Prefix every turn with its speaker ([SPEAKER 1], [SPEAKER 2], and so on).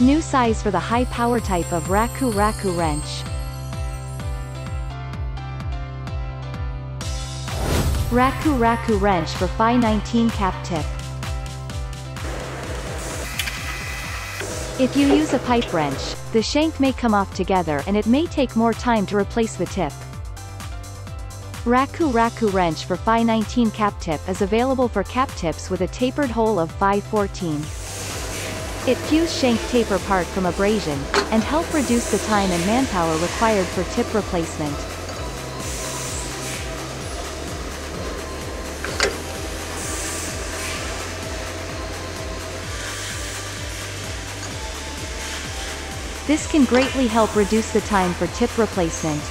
[SPEAKER 1] New size for the high power type of Raku Raku wrench. Raku Raku wrench for Phi 19 cap tip. If you use a pipe wrench, the shank may come off together and it may take more time to replace the tip. Raku Raku wrench for Phi 19 cap tip is available for cap tips with a tapered hole of Phi 14. It fused shank taper part from abrasion, and help reduce the time and manpower required for tip replacement. This can greatly help reduce the time for tip replacement.